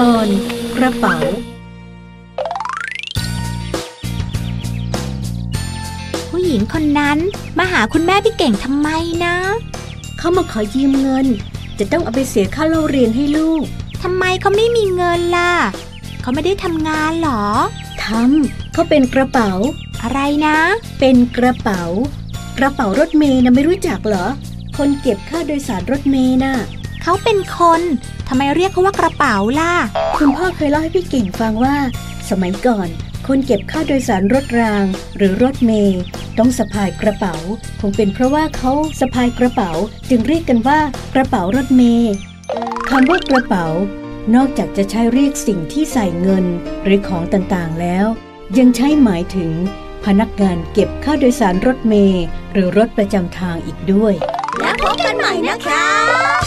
ตอนกระเป๋า ผู้หญิงคนนั้นมาหาคุณแม่พี่เก่งทำไมนะ เขามาขอยืมเงิน จะต้องเอาไปเสียค่าเล่าเรียนให้ลูกทำไมเขาไม่มีเงินล่ะ เขาไม่ได้ทำงานเหรอทำเขาเป็นกระเป๋า อะไรนะ เป็นกระเป๋า กระเป๋ารถเมย์นะไม่รู้จักเหรอ คนเก็บค่าโดยสารรถเมย์น่ะ เขาเป็นคนทำไมเรียกเขาว่ากระเป๋าล่ะ คุณพ่อเคยเล่าให้พี่เก่งฟังว่า สมัยก่อน คนเก็บค่าโดยสารรถราง หรือรถเมย์ต้องสะพายกระเป๋า คงเป็นเพราะว่าเขาสะพายกระเป๋า จึงเรียกกันว่ากระเป๋ารถเมย์คำว่ากระเป๋า นอกจากจะใช้เรียกสิ่งที่ใส่เงิน หรือของต่างๆแล้ว ยังใช้หมายถึง พนักงานเก็บค่าโดยสารรถเมย์หรือรถประจำทางอีกด้วย แล้วพบกันใหม่นะคะ